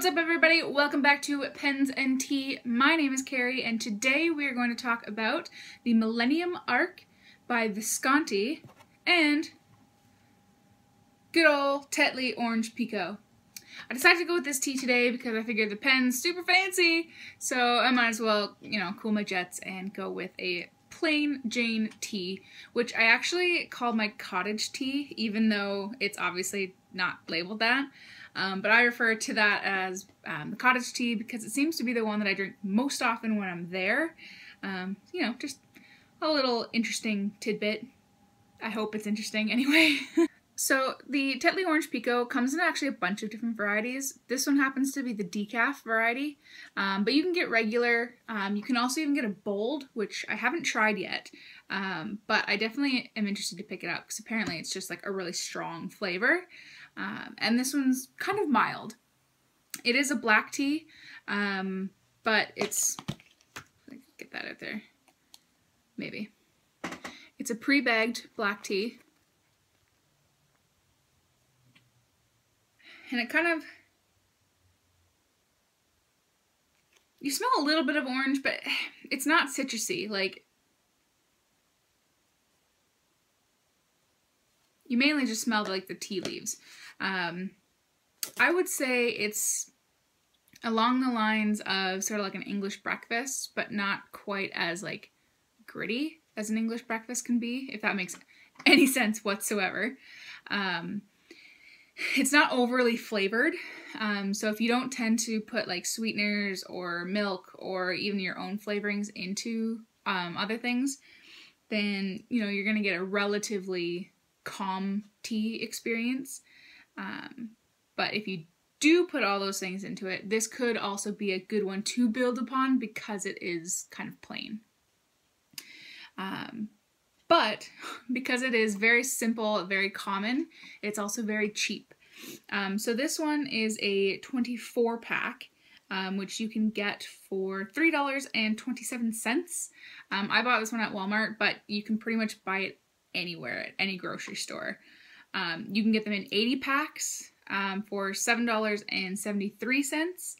What's up everybody? Welcome back to Pens and Tea. My name is Carrie and today we are going to talk about the Millennium Arc by Visconti and good old Tetley Orange Pekoe. I decided to go with this tea today because I figured the pen's super fancy, so I might as well, you know, cool my jets and go with a plain Jane tea, which I actually call my cottage tea, even though it's obviously not labeled that. Um, but I refer to that as um, the cottage tea because it seems to be the one that I drink most often when I'm there. Um, you know, just a little interesting tidbit. I hope it's interesting anyway. so the Tetley Orange Pekoe comes in actually a bunch of different varieties. This one happens to be the decaf variety, um, but you can get regular. Um, you can also even get a bold, which I haven't tried yet, um, but I definitely am interested to pick it up because apparently it's just like a really strong flavor. Um, and this one's kind of mild. It is a black tea, um, but it's, get that out there, maybe. It's a pre-bagged black tea. And it kind of, you smell a little bit of orange, but it's not citrusy. Like, you mainly just smell like the tea leaves. Um, I would say it's along the lines of sort of like an English breakfast, but not quite as like gritty as an English breakfast can be, if that makes any sense whatsoever. Um, it's not overly flavored, um, so if you don't tend to put like sweeteners or milk or even your own flavorings into um, other things, then you know you're gonna get a relatively calm tea experience. Um, but if you do put all those things into it, this could also be a good one to build upon because it is kind of plain. Um, but because it is very simple, very common, it's also very cheap. Um, so this one is a 24 pack, um, which you can get for $3.27. Um, I bought this one at Walmart, but you can pretty much buy it anywhere at any grocery store. Um, you can get them in 80 packs um, for $7.73.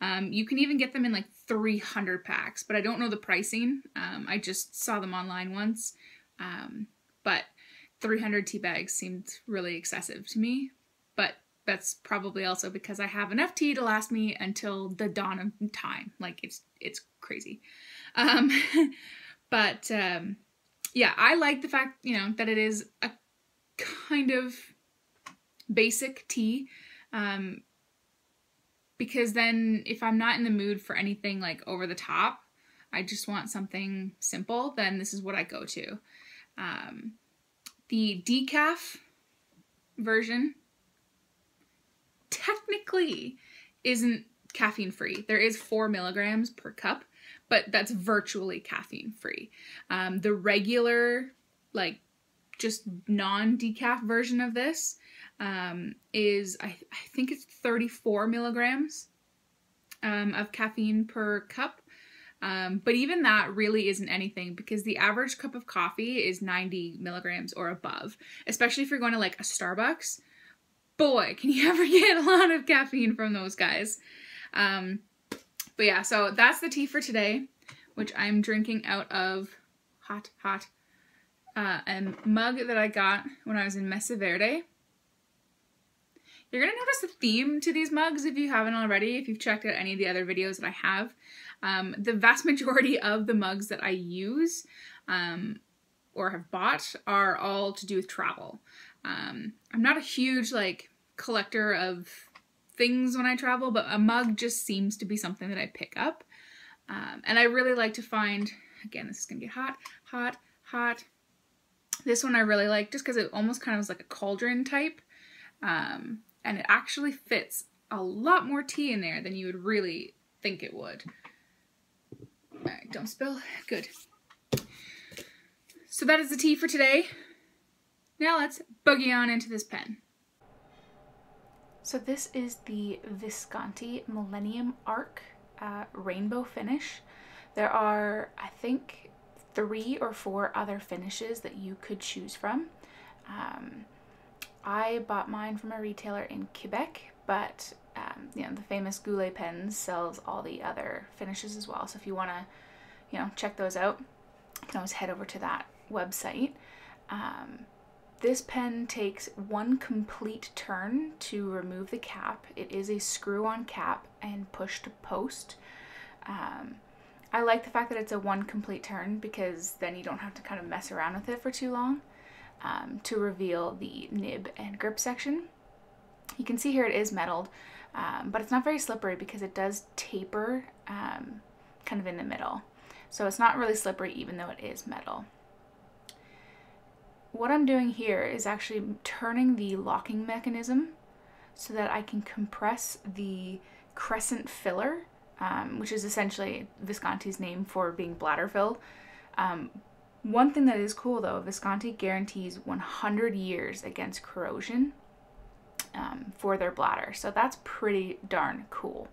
Um, you can even get them in like 300 packs, but I don't know the pricing. Um, I just saw them online once. Um, but 300 tea bags seemed really excessive to me. But that's probably also because I have enough tea to last me until the dawn of time. Like it's it's crazy. Um, but yeah, I like the fact, you know, that it is a kind of basic tea. Um, because then if I'm not in the mood for anything like over the top, I just want something simple, then this is what I go to. Um, the decaf version technically isn't caffeine free. There is four milligrams per cup, but that's virtually caffeine free. Um, the regular, like just non-decaf version of this um, is, I, I, think it's 34 milligrams um, of caffeine per cup. Um, but even that really isn't anything because the average cup of coffee is 90 milligrams or above, especially if you're going to like a Starbucks. Boy, can you ever get a lot of caffeine from those guys. Um, but yeah, so that's the tea for today, which I'm drinking out of hot, hot, uh, a mug that I got when I was in Mesa Verde. You're going to notice a theme to these mugs if you haven't already, if you've checked out any of the other videos that I have. Um, the vast majority of the mugs that I use um, or have bought are all to do with travel. Um, I'm not a huge like collector of things when I travel, but a mug just seems to be something that I pick up. Um, and I really like to find, again, this is going to get hot, hot, hot. This one I really like just because it almost kind of was like a cauldron type. Um, and it actually fits a lot more tea in there than you would really think it would. Right, don't spill. Good. So that is the tea for today. Now let's boogie on into this pen. So this is the Visconti Millennium Arc uh, Rainbow Finish. There are, I think, three or four other finishes that you could choose from. Um, I bought mine from a retailer in Quebec, but um, you know the famous Goulet pens sells all the other finishes as well. So if you want to, you know, check those out, you can always head over to that website. Um, this pen takes one complete turn to remove the cap. It is a screw-on cap and push to post. Um, I like the fact that it's a one complete turn because then you don't have to kind of mess around with it for too long um, to reveal the nib and grip section. You can see here it is metalled, um, but it's not very slippery because it does taper um, kind of in the middle. So it's not really slippery even though it is metal. What I'm doing here is actually turning the locking mechanism so that I can compress the crescent filler, um, which is essentially Visconti's name for being bladder fill. Um, one thing that is cool though, Visconti guarantees 100 years against corrosion um, for their bladder. So that's pretty darn cool.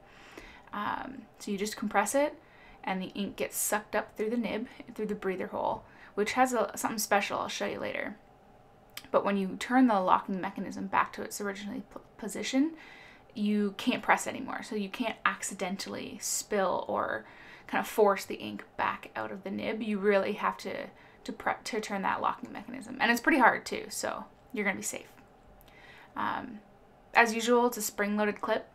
Um, so you just compress it and the ink gets sucked up through the nib, through the breather hole, which has a, something special I'll show you later. But when you turn the locking mechanism back to its original position, you can't press anymore. So you can't accidentally spill or kind of force the ink back out of the nib. You really have to to prep to turn that locking mechanism, and it's pretty hard too. So you're gonna be safe. Um, as usual, it's a spring-loaded clip.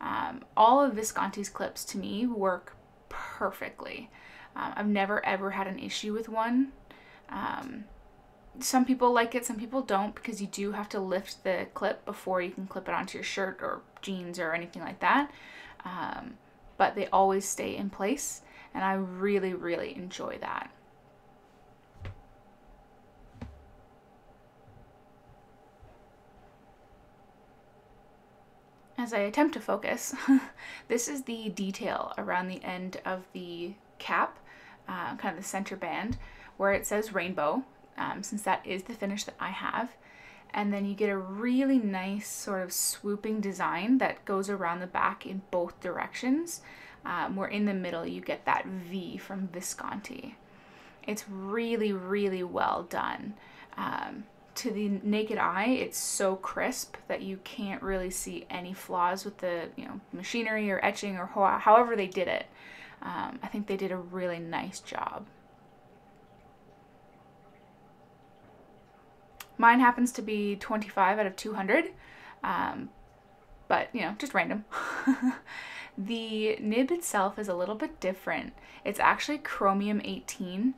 Um, all of Visconti's clips to me work perfectly. Um, I've never ever had an issue with one. Um, some people like it, some people don't because you do have to lift the clip before you can clip it onto your shirt or jeans or anything like that. Um, but they always stay in place, and I really, really enjoy that. as I attempt to focus, this is the detail around the end of the cap, uh, kind of the center band, where it says rainbow, um, since that is the finish that I have. And then you get a really nice sort of swooping design that goes around the back in both directions, um, where in the middle you get that V from Visconti. It's really, really well done. Um, to the naked eye, it's so crisp that you can't really see any flaws with the you know machinery or etching or ho- however they did it. Um, I think they did a really nice job. Mine happens to be 25 out of 200, um, but you know, just random. the nib itself is a little bit different. It's actually chromium 18.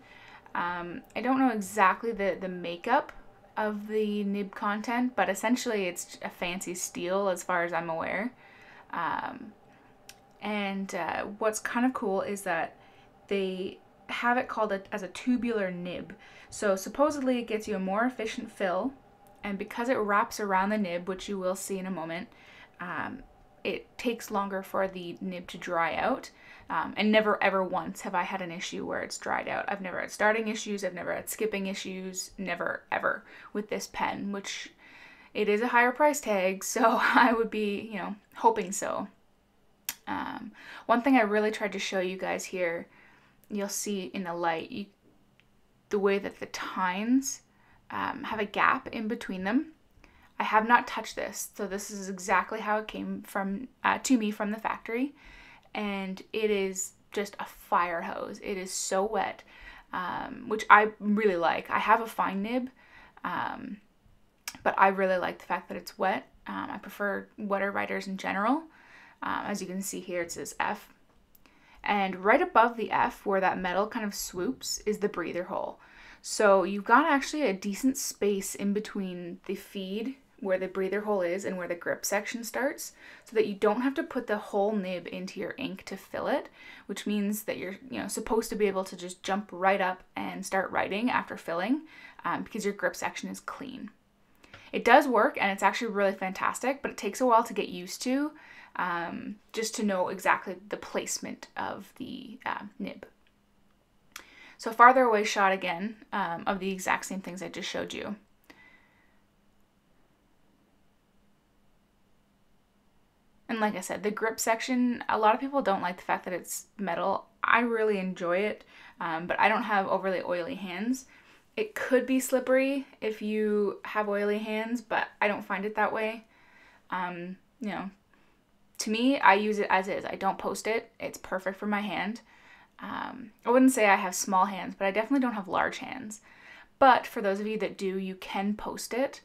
Um, I don't know exactly the, the makeup of the nib content, but essentially it's a fancy steel as far as I'm aware. Um, and uh, what's kind of cool is that they have it called a, as a tubular nib. So supposedly it gets you a more efficient fill, and because it wraps around the nib, which you will see in a moment, um, it takes longer for the nib to dry out. Um, and never ever once have I had an issue where it's dried out. I've never had starting issues, I've never had skipping issues, never ever with this pen, which it is a higher price tag, so I would be, you know, hoping so. Um, one thing I really tried to show you guys here, you'll see in the light, you, the way that the tines um, have a gap in between them. I have not touched this, so this is exactly how it came from uh, to me from the factory, and it is just a fire hose. It is so wet, um, which I really like. I have a fine nib, um, but I really like the fact that it's wet. Um, I prefer wetter writers in general. Um, as you can see here, it says F. And right above the F, where that metal kind of swoops, is the breather hole. So you've got actually a decent space in between the feed where the breather hole is and where the grip section starts so that you don't have to put the whole nib into your ink to fill it which means that you're you know supposed to be able to just jump right up and start writing after filling um, because your grip section is clean it does work and it's actually really fantastic but it takes a while to get used to um, just to know exactly the placement of the uh, nib so farther away shot again um, of the exact same things I just showed you And like I said, the grip section, a lot of people don't like the fact that it's metal. I really enjoy it, um, but I don't have overly oily hands. It could be slippery if you have oily hands, but I don't find it that way. Um, you know, to me, I use it as is. I don't post it. It's perfect for my hand. Um, I wouldn't say I have small hands, but I definitely don't have large hands. But for those of you that do, you can post it.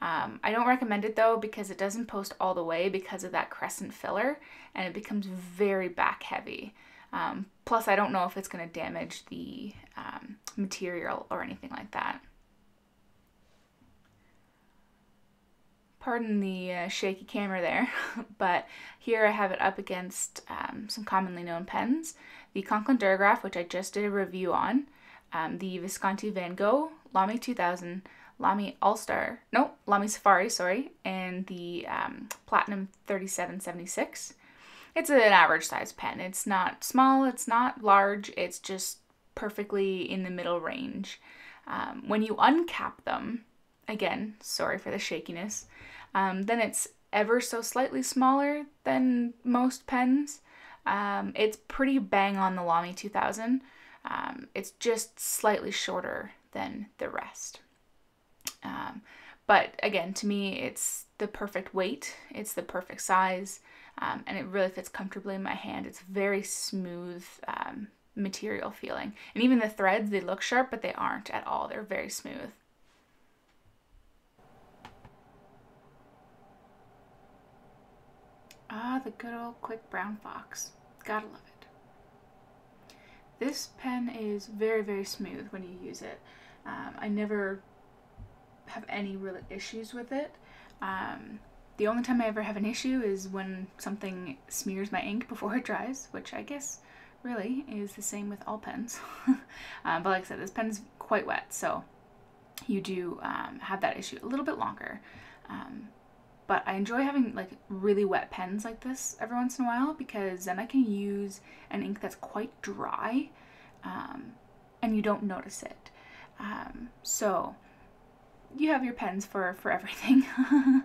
Um, I don't recommend it though because it doesn't post all the way because of that crescent filler and it becomes very back heavy. Um, plus, I don't know if it's going to damage the um, material or anything like that. Pardon the uh, shaky camera there, but here I have it up against um, some commonly known pens. The Conklin Duragraph, which I just did a review on, um, the Visconti Van Gogh, Lamy 2000, Lamy AL-star, no, Lamy Safari, sorry, and the um, Platinum 3776. It's an average size pen. It's not small, it's not large, it's just perfectly in the middle range. Um, when you uncap them, again, sorry for the shakiness, um, then it's ever so slightly smaller than most pens. Um, it's pretty bang on the Lamy 2000. Um, it's just slightly shorter than the rest. Um, but again, to me, it's the perfect weight, it's the perfect size, um, and it really fits comfortably in my hand. It's very smooth um, material feeling. And even the threads, they look sharp, but they aren't at all. They're very smooth. Ah, the good old Quick Brown Fox. Gotta love it. This pen is very, very smooth when you use it. Um, I never have any real issues with it. Um, the only time I ever have an issue is when something smears my ink before it dries, which I guess really is the same with all pens. um, but like I said, this pen's quite wet, so you do um, have that issue a little bit longer. Um, but I enjoy having like really wet pens like this every once in a while because then I can use an ink that's quite dry um, and you don't notice it. Um, so you have your pens for, for everything.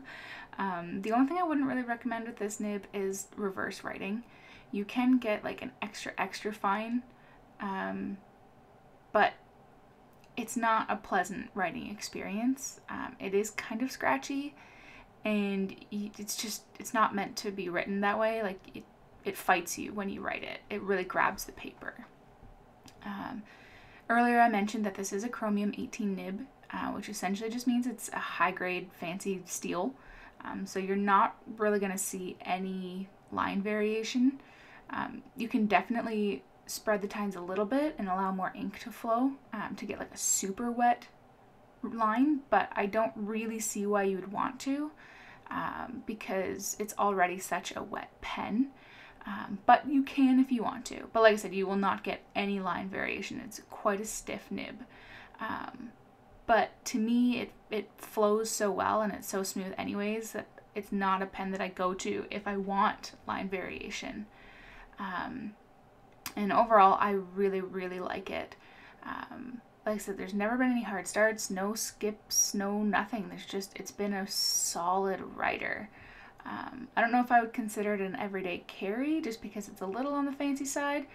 um, the only thing I wouldn't really recommend with this nib is reverse writing. You can get like an extra, extra fine, um, but it's not a pleasant writing experience. Um, it is kind of scratchy and it's just, it's not meant to be written that way. Like it, it fights you when you write it. It really grabs the paper. Um, earlier I mentioned that this is a chromium 18 nib uh, which essentially just means it's a high grade fancy steel. Um, so you're not really going to see any line variation. Um, you can definitely spread the tines a little bit and allow more ink to flow um, to get like a super wet line, but I don't really see why you would want to um, because it's already such a wet pen. Um, but you can if you want to. But like I said, you will not get any line variation. It's quite a stiff nib. Um, but to me it it flows so well and it's so smooth anyways that it's not a pen that I go to if I want line variation. Um, and overall, I really, really like it. Like I said, there's never been any hard starts, no skips, no nothing. There's just, it's been a solid writer. Um, I don't know if I would consider it an everyday carry just because it's a little on the fancy side,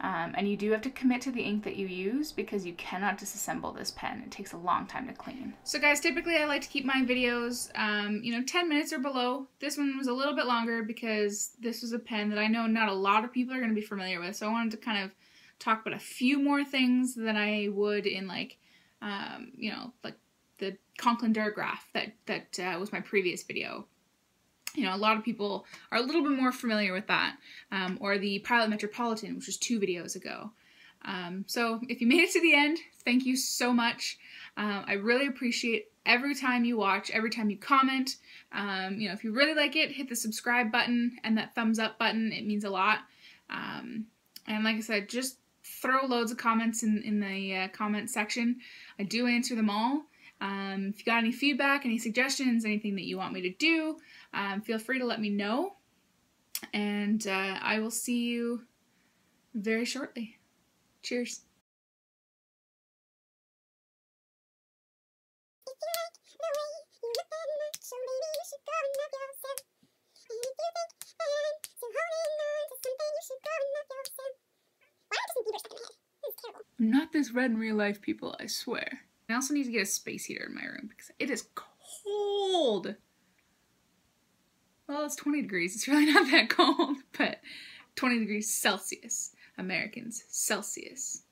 um, and you do have to commit to the ink that you use because you cannot disassemble this pen. It takes a long time to clean. So guys, typically I like to keep my videos, um, you know, 10 minutes or below. This one was a little bit longer because this was a pen that I know not a lot of people are going to be familiar with. So I wanted to kind of talk about a few more things than I would in like, um, you know, like the Conklin Duragraph that, that uh, was my previous video you know, a lot of people are a little bit more familiar with that, um, or the Pilot Metropolitan, which was two videos ago. Um, so if you made it to the end, thank you so much. Um, I really appreciate every time you watch, every time you comment. Um, you know, if you really like it, hit the subscribe button and that thumbs up button. It means a lot. Um, and like I said, just throw loads of comments in, in the uh, comment section. I do answer them all. Um, if you got any feedback, any suggestions, anything that you want me to do, um, feel free to let me know. And uh, I will see you very shortly. Cheers. I'm not this red in real life, people, I swear. I also need to get a space heater in my room because it is cold. Well, it's 20 degrees. It's really not that cold, but 20 degrees Celsius. Americans, Celsius.